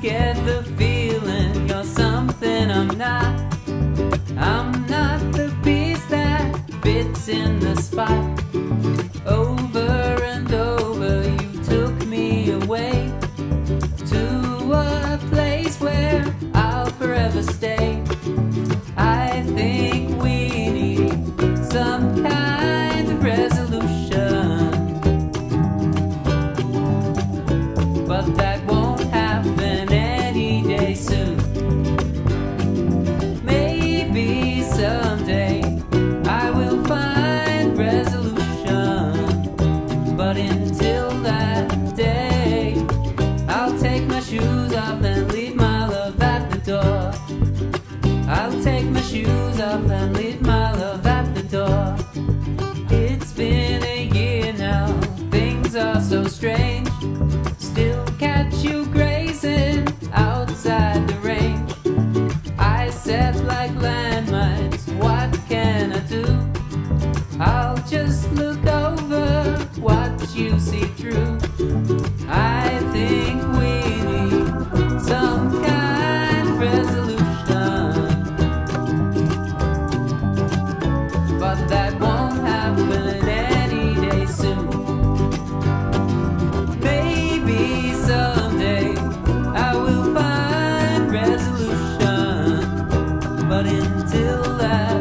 get the feeling you're something I'm not. I'm not the piece that fits in the spot. Over and over you took me away to a place where I'll forever stay. I think we need some kind. till that day. I'll take my shoes off and leave my love at the door. I'll take my shoes off and leave my love at the door. It's been a year now, things are so strange. Still catch you grazing outside the range. I set like landmines, what can I do? I'll just look up you see through. I think we need some kind of resolution, but that won't happen any day soon. Maybe someday I will find resolution, but until that.